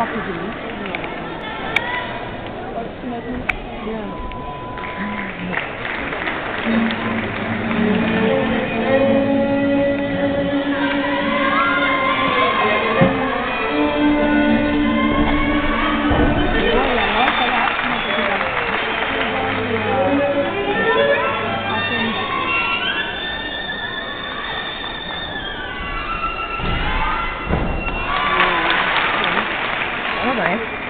바쁘지. 네. nice.